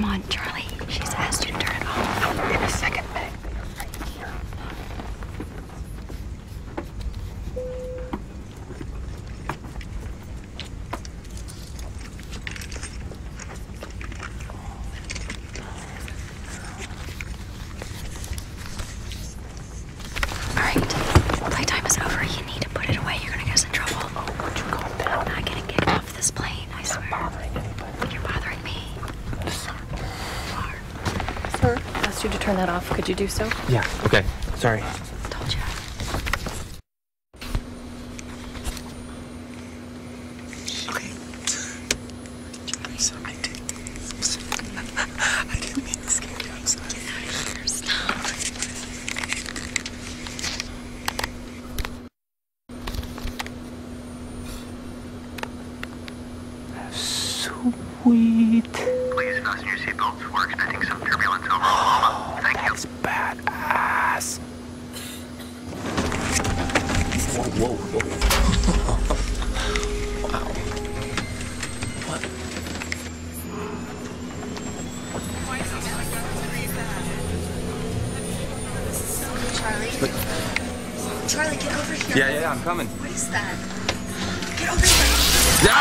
come on, Charlie. Sir, asked you to turn that off. Could you do so? Yeah, okay. Sorry. Told you. Okay. I did. I didn't mean to scare you. I'm sorry. Sweet. Please fasten your seatbelts. We're expecting Whoa, whoa, wow. What? Charlie? Charlie, get over here. Yeah, yeah, I'm coming. What is that? Get over here. Yeah!